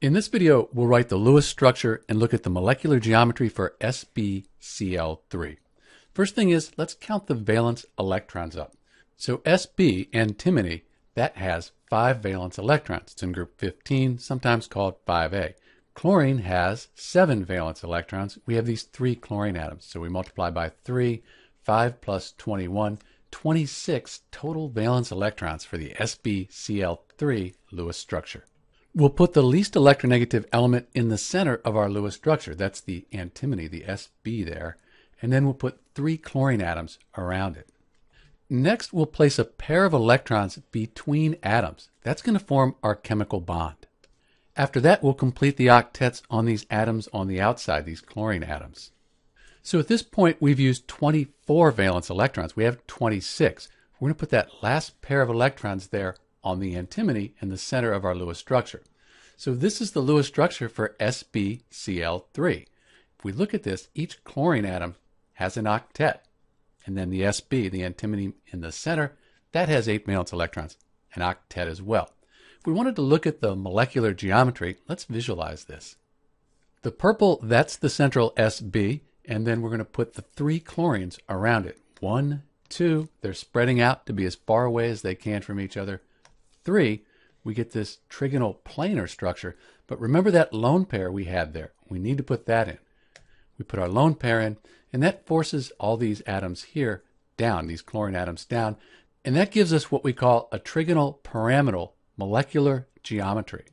In this video, we'll write the Lewis structure and look at the molecular geometry for SbCl3. First thing is, let's count the valence electrons up. So Sb, antimony, that has five valence electrons. It's in group 15, sometimes called 5a. Chlorine has seven valence electrons. We have these three chlorine atoms. So we multiply by 3, 5 plus 21, 26 total valence electrons for the SbCl3 Lewis structure. We'll put the least electronegative element in the center of our Lewis structure. That's the antimony, the Sb there. And then we'll put three chlorine atoms around it. Next, we'll place a pair of electrons between atoms. That's going to form our chemical bond. After that, we'll complete the octets on these atoms on the outside, these chlorine atoms. So at this point, we've used 24 valence electrons. We have 26. We're going to put that last pair of electrons there on the antimony in the center of our Lewis structure. So this is the Lewis structure for SbCl3. If we look at this, each chlorine atom has an octet. And then the Sb, the antimony in the center, that has eight valence electrons, an octet as well. If we wanted to look at the molecular geometry, let's visualize this. The purple, that's the central Sb, and then we're going to put the three chlorines around it. One, two, they're spreading out to be as far away as they can from each other. Three, we get this trigonal planar structure. But remember that lone pair we had there. We need to put that in. We put our lone pair in, and that forces all these atoms here down, these chlorine atoms down. And that gives us what we call a trigonal pyramidal molecular geometry.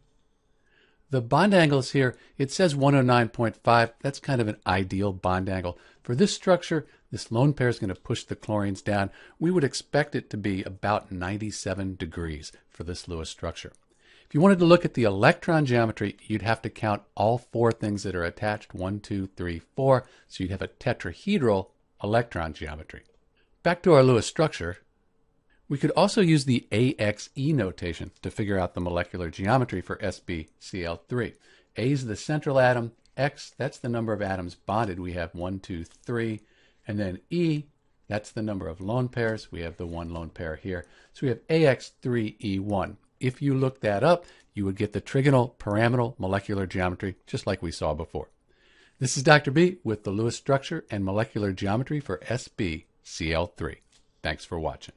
The bond angles here, it says 109.5. That's kind of an ideal bond angle. For this structure, this lone pair is going to push the chlorines down. We would expect it to be about 97 degrees for this Lewis structure. If you wanted to look at the electron geometry, you'd have to count all four things that are attached, one, two, three, four. So you'd have a tetrahedral electron geometry. Back to our Lewis structure, we could also use the AXE notation to figure out the molecular geometry for SbCl3. A is the central atom, X, that's the number of atoms bonded. We have one, two, three. And then E, that's the number of lone pairs. We have the one lone pair here. So we have AX3E1. If you look that up, you would get the trigonal pyramidal molecular geometry, just like we saw before. This is Dr. B with the Lewis structure and molecular geometry for SbCl3. Thanks for watching.